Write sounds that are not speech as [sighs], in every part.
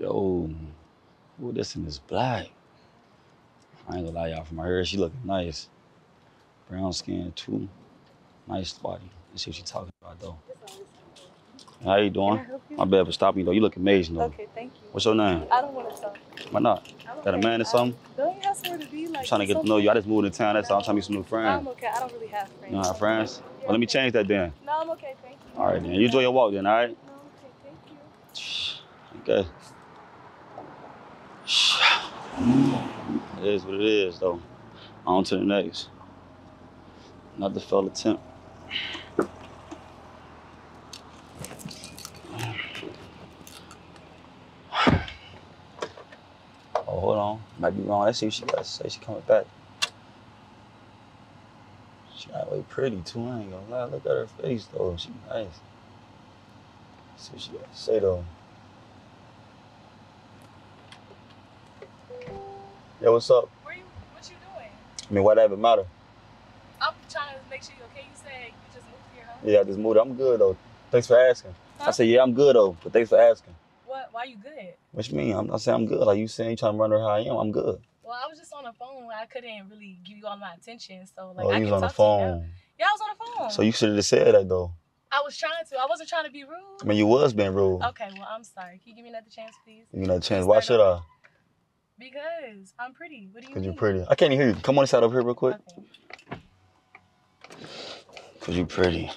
Yo, ooh, this one is black. I ain't gonna lie, y'all. From my hair, she looking nice. Brown skin too. Nice body. Let's see what she talking about though. How you I doing? you? My bad for stopping you though. You look amazing though. Okay, thank you. What's your name? I don't want to talk. Why not? I'm Got a man or I- something? Don't you have somewhere to be? Like, I'm trying to get to know you. I just moved in town. That's all. I'm trying to meet some new friends. I'm okay. I don't really have friends. You don't have friends? Yeah, Well, let me change that then. No, I'm okay. Thank you. All right then. You enjoy your walk then. All right. No, okay. Thank you. Okay. It is what it is, though. On to the next. Not the failed attempt. Oh, hold on. Might be wrong. Let's see what she got to say. She coming back. She got way pretty too. I ain't gonna lie. Look at her face though. She nice. Let's see what she got to say though. Yo, what's up? Where you? What you doing? I mean, why that even matter? I'm trying to make sure you're okay. You said you just moved here, huh? Yeah, I just moved. I'm good though. Thanks for asking. I Huh? said, yeah, I'm good though, but thanks for asking. What? Why you good? What you mean? I'm not saying I'm good. Like you saying, you trying to run her how I am. I'm good. Well, I was just on the phone. I couldn't really give you all my attention, so like oh, I you can was on the talk to you now. phone. Yeah, I was on the phone. So you should have just said that though. I was trying to. I wasn't trying to be rude. I mean, you was being rude. Okay, well, I'm sorry. Can you give me another chance, please? You know, chance. Why should I? Because I'm pretty. What do you Cause mean? you're pretty. I can't even hear you. Come on inside over here real quick. Okay. Cause you're pretty.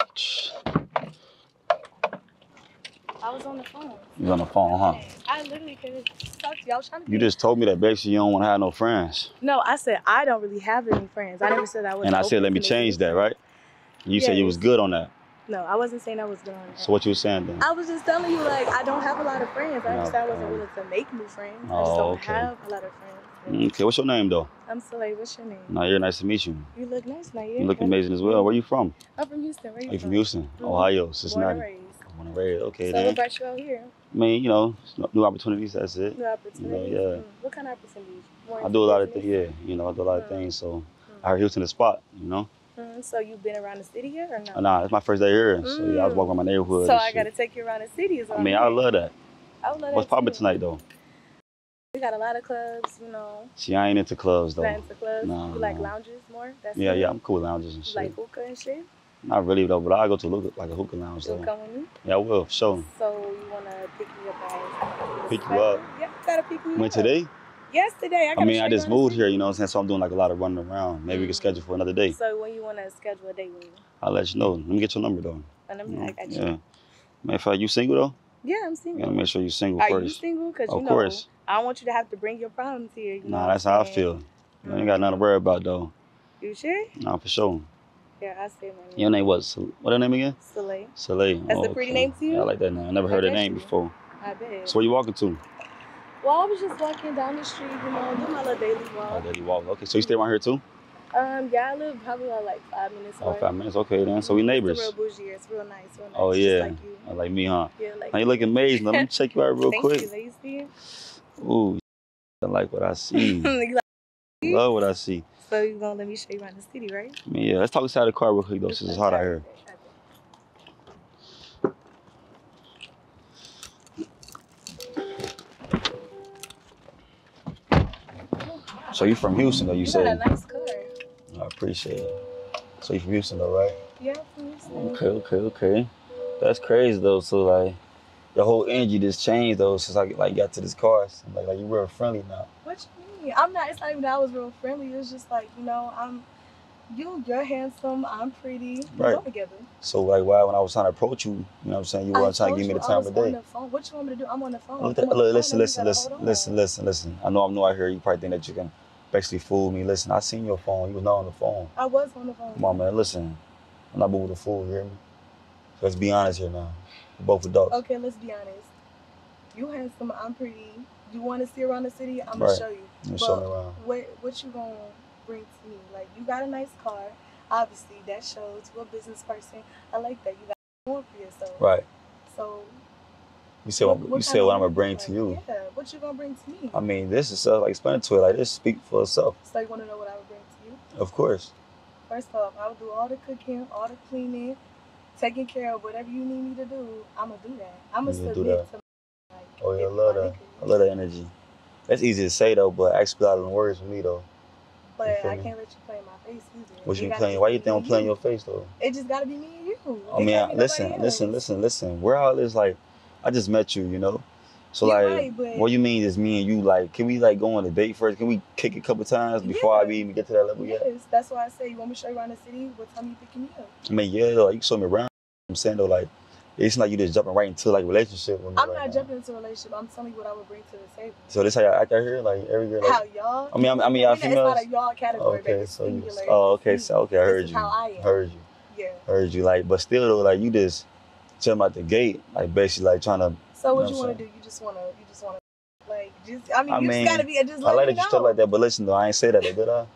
I was on the phone. You on the phone, huh? I literally couldn't talk to was trying to. You just told me that basically you don't want to have no friends, No, I said I don't really have any friends. I never said I was. and I said let me change that, right? You said you was good on that. No, I wasn't saying I was doing that. So what you was saying then? I was just telling you, like, I don't have a lot of friends. I No, understand I wasn't willing to make new friends. I just Oh, don't okay. have a lot of friends. Okay, what's your name though? I'm Soleil. What's your name? Nyyear, nice to meet you. You look nice, Nyyear. You look amazing as well. Where are you from? I'm from Houston. Where you Are you from? from Houston, Mhm. Ohio, Born and Cincinnati. raised. Born and raised. Okay, so then. what brought you out here? I mean, you know, new opportunities. That's it. New opportunities. yeah. Mm. What kind of opportunities? More I do a lot of things. Yeah, you know, I do a lot of Mm. things. So Mm. I heard Houston the spot. You know, Mm, so you've been around the city yet or no? Nah, it's my first day here. So yeah, I was Mm. walking my neighborhood. So I shit. gotta take you around the city. Is I mean, I love that. I would love What's that popping too. tonight though? We got a lot of clubs, you know. See, I ain't into clubs though. Not into clubs. No, you like lounges more? That's Yeah, yeah, I'm cool with lounges and shit. like hookah and shit? Not really though, but I go to look like a hookah lounge You'll though. come with me? Yeah, I will. Sure. So you wanna pick me up Pick you up. Yeah, you gotta pick me up. today? Yesterday. I, I mean, I just moved here. You know what I'm saying? So I'm doing like a lot of running around. Maybe we can Mm. schedule for another day. So when you wanna schedule a date with me? I'll let you know. Let me get your number though. And I'm I got you. Yeah. Matter of fact, you single though? Yeah, I'm You single. gotta make sure you're single Are you single? Cause Of you know, course. I don't want you to have to bring your problems here. You Nah, that's how I feel. You ain't got nothing to worry about though. You sure? Nah, for sure. Yeah, I say my name. Your name was what her name again? Soleil. Soleil. That's Oh, a pretty okay. name to you? Yeah, I like that name. I never I heard that name you. before. I bet. So where you walking to? Well, I was just walking down the street, you know, do my little daily walk. you walk. Okay, so you stay around here too? Um, yeah, I live probably like five minutes Oh, away. five minutes. Okay then. So we neighbors. It's real bougie. It's real nice. Real nice. Oh yeah. Like you. I like me, huh? Yeah, like Now you look amazing. Let me [laughs] check you out real Thank quick. you. You. Ooh, I like what I see. [laughs] Like- Love what I see. so you gonna let me show you around the city, right? Yeah, let's talk inside the car real quick though, since it's hot out here. So you from Houston though? You, You got a said. nice car. I appreciate it. So you from Houston though, right? Yeah, from Houston. Okay, okay, okay. That's crazy though. So like, your whole energy just changed though since I like got to this car. So, like, like you real friendly now. What you mean? I'm not. It's not even that I was real friendly. It's just like you know, I'm. You, you're handsome. I'm pretty. We Right. together. So like, why when I was trying to approach you, you know what I'm saying? You weren't trying to give me the time of On day. the phone. What you want me to do? I'm on the phone. Look, look, phone, listen, listen, listen, listen, listen, listen. I know I'm new out here. You probably think that you can basically fooled me. Listen, I seen your phone. You was not on the phone. I was on the phone. Come on, man. Listen, I'm not moving the fool. You hear me? So let's be honest here now. We're both adults. Okay, let's be honest. You handsome. I'm pretty. You want to see around the city? I'm gonna Right. show you. You show me around. What what you gonna bring to me? Like you got a nice car. Obviously, that shows you're a business person. I like that. You got more for yourself. Right. So You said what, you kind said what I'm gonna bring you to you. Yeah. What you gonna bring to me? I mean, this is self explanatory. Like this speak for itself. so you wanna know what I would bring to you? Of course. First off, I would do all the cooking, all the cleaning, taking care of whatever you need me to do. I'm gonna do that. I'm gonna You submit do to. Like, Oh yeah, I love that. I love that energy. That's easy to say though, but actually a lot of the words for me though. But I can't let you play in my face either. What you playing? Why you think I'm playing you. your face though? It just gotta be me and you. I mean, I, listen, listen, listen, listen. We're all this like, I just met you, you know. So You're like, right, but- what you mean is me and you like? Can we like go on a date first? Can we kick it a couple times before I even get to that level Yes, yet? that's why I say you want me to show you around the city. What time you picking me up? I mean, yeah, though, like, you can show me around. I'm saying though, like, it's not like you just jumping right into like relationship. I'm right not now. jumping into a relationship. I'm telling you what I would bring to the table. So this how y'all act out here, like every girl. Like, How y'all? I mean, I mean, I mean, y'all it's not a females. y'all category, Okay, baby. so you. Oh, okay, so okay, I heard you. how I am. Heard you. Yeah. Heard you. Like, but still though, like you just jump out the gate, like basically like trying to. So what You you want to do? You just want to, you just want to, like, just. I mean, I you mean, just gotta be. Just I like that you know. stuff like that, but listen though, I ain't say that though, did I? [laughs]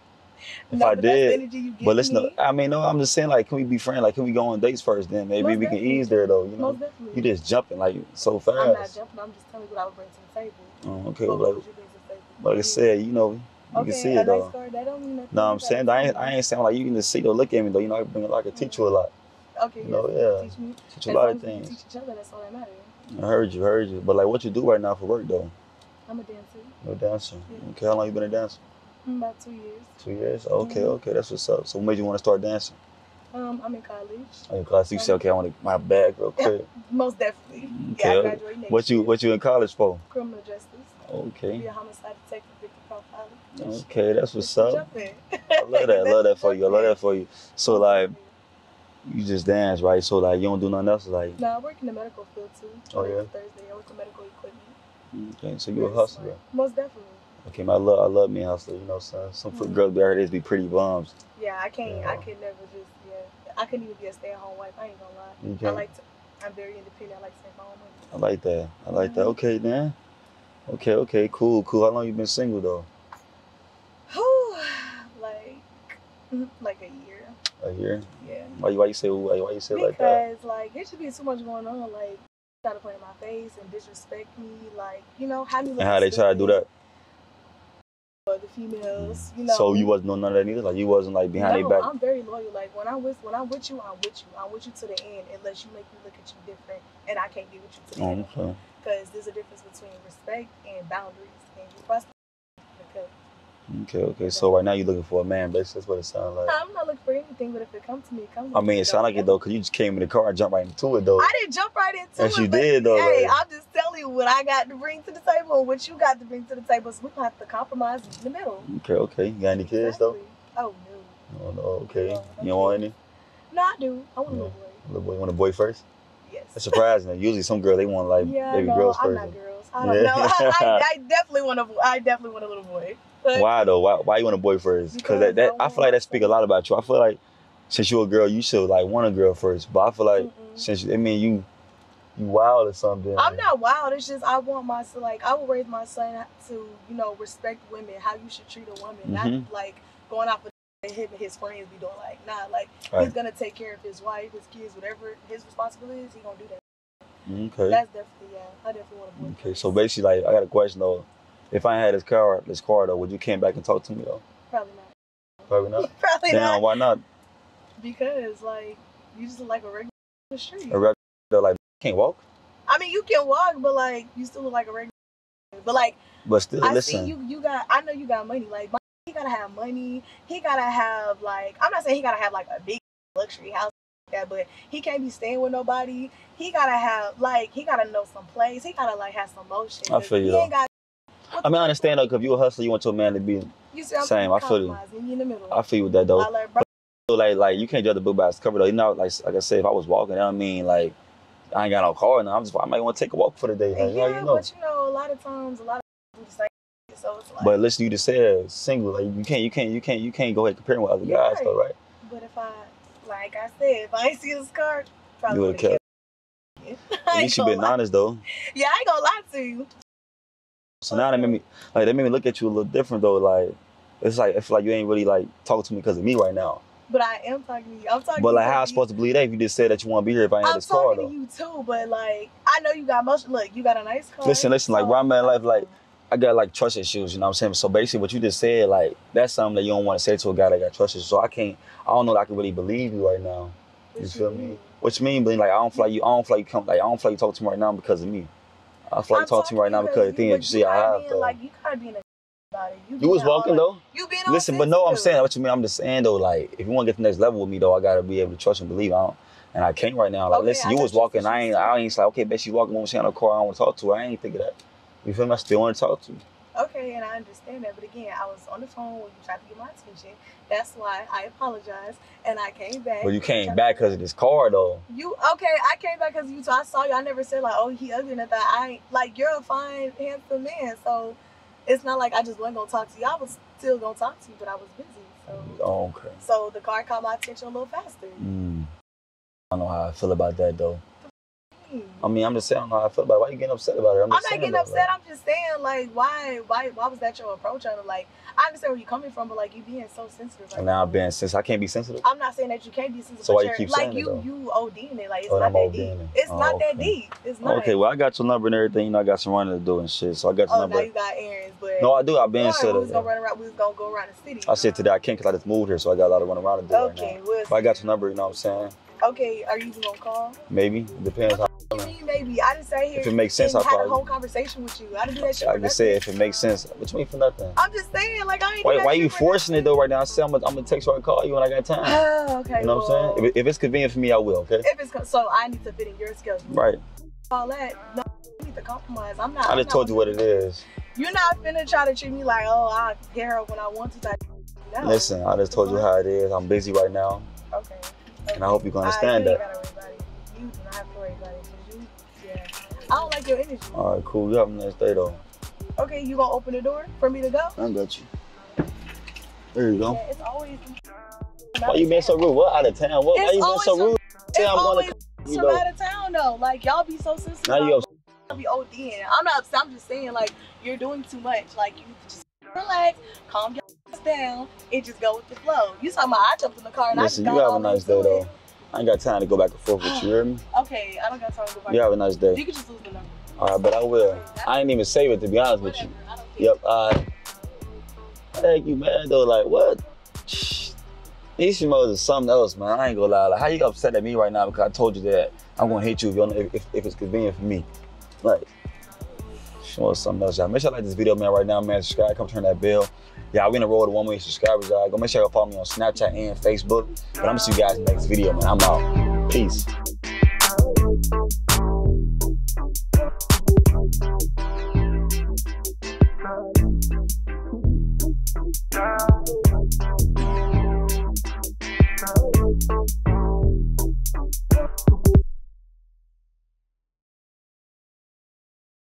If no, I but that's the did, But listen, though, I mean, no, I'm just saying, like, can we be friends? Like, can we go on dates first? Then maybe Most we can ease there, though. You know, Most definitely. you just jumping like so fast. I'm not jumping. I'm just telling you what I would bring to the table. Oh, okay, What like, would you bring to the table? like I said, you know, you okay, can see it though. nice car. That don't mean. No, I'm saying, I ain't, I ain't saying like you can just see though, look at me though. You know, I bring like I teach you a lot, Okay, you know, yeah. Teach me. teach a lot of as we can things. Teach each other. That's all that matters. I heard you, heard you. But like, what you do right now for work though? I'm a dancer. No dancing. Yeah. Okay, how long you been a dancer? About two years. Two years. Okay, Mhm. okay, that's what's up. So what made you want to start dancing? Um, I'm in college. Oh, class, you said, okay, I want to my bag real [laughs] quick. Most definitely. Okay, Yeah, I graduate next What you what you in college for? Criminal justice. Okay. Be a homicide detective, victim profiler. Okay, that's what's up. I love that. I love that for you. I love that for you. So [laughs] like, you just dance, right? So like, you don't do nothing else, like. No, I work in the medical field too. Oh, yeah? Thursday, I work with medical equipment. Okay, so you a hustler. smart. Most definitely. Okay, man, I love I love me a hustler. You know, son. Some Mhm. girls be out be pretty bums. Yeah, I can't. Yeah. I could never just. Yeah, I couldn't even be a stay-at-home wife. I ain't gonna lie. You I like to. I'm very independent. I like to make my own money. I like that. I like that. Mhm. Okay, then. Okay, okay, cool, cool. How long you been single though? [sighs] Like, mm, like a year. A hear. Yeah. Why you why you say why, why you say it like that? Because like there should be too much going on. Like try to play in my face and disrespect me. Like you know how me. And how they try to do that? For the females, mm. you know. So you wasn't doing none of that neither. Like you wasn't like behind no, their back. I'm very loyal. Like when I'm with when I'm with you, I'm with you. I'm with you to the end, unless you make me look at you different, and I can't get with you to the Oh, end. okay. Because there's a difference between respect and boundaries, and you must. Okay, okay. So right now you're looking for a man, basically. That's what it sounds like. I'm not looking for anything, but if it comes to me, it comes. To I mean, it sounded like it though, cause you just came in the car and jumped right into it though. I didn't jump right into Yes, it. you but, did, though, Hey, I'm just telling you what I got to bring to the table and what you got to bring to the table. So we gonna have to compromise in the middle. Okay, okay. You got any kids though? Oh no. Oh no, okay. No, You don't want any? No, I do. I want a little boy. Little boy, you want a boy first? Yes. That's surprising. Usually some girls they want like yeah, baby no, girls I'm first. not girls. I don't Yeah. know. [laughs] I, I, I [laughs] definitely want a. I definitely want a little boy. But Why though? Why why you want a boy first? Because that, that I feel like that speak a lot about you. I feel like since you're a girl, you should like want a girl first. But I feel like Mm-mm. since I mean you you wild or something. I'm not wild. It's just I want my son. Like I will raise my son to you know respect women. How you should treat a woman, Mhm. not like going off with him and his friends be doing. Like nah, like Right. he's gonna take care of his wife, his kids, whatever his responsibility is. He gonna do that. Okay. That's definitely yeah. I definitely want a boy. Okay. So basically, like I got a question though. If I had this car, this car though, would you came back and talk to me though? Probably not. Probably not. [laughs] Probably Damn, not. why not? Because like you just look like a regular street. A regular though, like can't walk, I mean, you can walk, but like you still look like a regular. But like but still I listen. see you. You got. I know you got money. Like he gotta have money. He gotta have like. I'm not saying he gotta have like a big luxury house like that, but he can't be staying with nobody. He gotta have like he gotta know some place. He gotta like have some motion. I feel you, He ain't got. I mean, I understand though, because if you a hustler, you want your man to be. You see, Same, I feel you. in the middle. I feel you with that though. I learned, like like you can't judge the book by its cover though. You know, like like I said, if I was walking, that don't mean like I ain't got no car now. I'm just I might want to take a walk for the day. Like, yeah, you know. but you know, a lot of times, a lot of people do same. So it's like. But listen, you just said single. Like you can't you can't you can't you can't go ahead comparing with other guys though, right? But if I, like I said, if I ain't see this card, probably You would have kept. [laughs] At least you been honest though. Yeah, I ain't gonna lie to you. So now that made me like that made me look at you a little different though. Like it's like I feel like you ain't really like talking to me because of me right now. But I am talking to you. I'm talking. But like you how I supposed to believe that if you just said that you want to be here if I ain't had I'm this car talking though? to you too, but like I know you got most. Look, you got a nice car. Listen, listen, like, where I'm at in life, like, [laughs] I got like trust issues, you know what I'm saying? So basically what you just said, like, that's something that you don't want to say to a guy that got trust issues. So I can't I don't know that I can really believe you right now. What You feel me? mean? What you mean, but like I don't feel like you I don't feel like you come like I don't feel like you talk to me right now because of me. I feel like I'm talking to you right now because the you- thing that you see I have though. Like you gotta be in a about it. you was walking like- though. You being all Listen, but no, I'm saying what you mean. I'm just saying though, like if you want to get to the next level with me though, I gotta be able to trust and believe. I don't, and I can't right now. Like, Okay, listen, I you was you. walking. I ain't. I ain't like, okay, bet she walking in her car. I don't want to talk to her. I ain't think of that. You feel me? I still want to talk to you. Okay, and I understand that, but again, I was on the phone when you tried to get my attention. That's why I apologize, and I came back. But you came back because of this car though. You okay? I came back because you. So I saw you. I never said like, oh, he ugly and that. I like you're a fine, handsome man. So it's not like I just wasn't gonna talk to you. I was still gonna talk to you, but I was busy. So Oh, okay. so the car caught my attention a little faster. Mm. I don't know how I feel about that though. I mean, I'm just saying how I feel about it. Why you getting upset about it? I'm, I'm not getting upset. I'm just saying, like, why, why, why was that your approach on it? Like, I understand where you're coming from, but like, you being so sensitive. Right and now. I'm being sensitive. I can't be sensitive. I'm not saying that you can't be sensitive. So why you keep like saying you, you ODing it. Like it's Oh, not that deep. it. It's Oh, not that deep. It's not. Okay, well I got your number and everything. You know, I got some running to do and shit. So I got your oh, number. now you got errands, but No, I do. I've been Before, said we was gonna run around. We was gonna go around the city. I said today I can't because I just moved here, so I got a lot of running around to do Okay, right well, now. But I got your number. You know what I'm saying? okay. Are you gonna call? Maybe it depends. How, maybe? I didn't say here. if it makes sense, I'll had call a whole conversation with you. I didn't do that shit. I can say nothing. if it makes sense. What you mean for nothing? I'm just saying, like I ain't. Why, why you for forcing it though right now? I say I'm gonna, I'm gonna text you or call you when I got time. Oh, okay. You know what I'm saying? If, if it's convenient for me, I will. Okay. If it's so, I need to fit in your schedule. Right. All that. No, you need to compromise. I'm not. I just told you what it is. You're not finna try to treat me like, oh, I hit her when I want to. Type. No. Listen, I just told you how it is. I'm busy right now, Okay. and I hope you can I understand you ain't that. I don't like your energy. All right, cool. You have a nice day though. Okay, you gonna open the door for me to go? I got you. There you go. Yeah, it's always. Why you being so rude? What out of town? What? Why you being so rude? It's Say I'm always to. You know. out of town though. Like y'all be so sensitive. Now you be ODing. I'm not. upset. I'm just saying like you're doing too much. Like you just relax, calm your down, and just go with the flow. You talking about I jumped in the car and Listen, I you just got have a nice day though. I ain't got time to go back and forth with you. You hear me? [sighs] Okay, I don't got time to go back. And forth. You have a nice day. You can just lose the number. All right, but I will. I ain't even save it to be honest with you. Whatever. I don't care. Yep. Right. Thank you, man. Though, like what? Shh. These females is something else, man. I ain't gonna lie. Like, how you upset at me right now because I told you that I'm gonna hit you if, you if, if, if it's convenient for me? Like, she wants something else, y'all. Make sure you like this video, man. Right now, man. Subscribe. Come turn that bell. Yeah, we're gonna roll to one million subscribers, y'all. Go make sure you follow me on Snapchat and Facebook. But I'm gonna see you guys the next video, man. I'm out. Peace.